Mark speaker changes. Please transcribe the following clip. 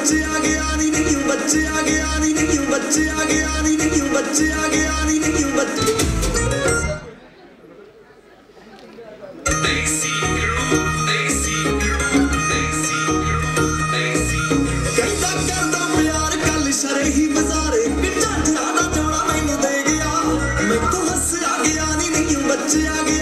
Speaker 1: बच्चे आगे आनी नहीं क्यों बच्चे आगे आनी नहीं क्यों बच्चे आगे आनी नहीं क्यों बच्चे आगे आनी नहीं क्यों बच्चे तो बच्चे आगे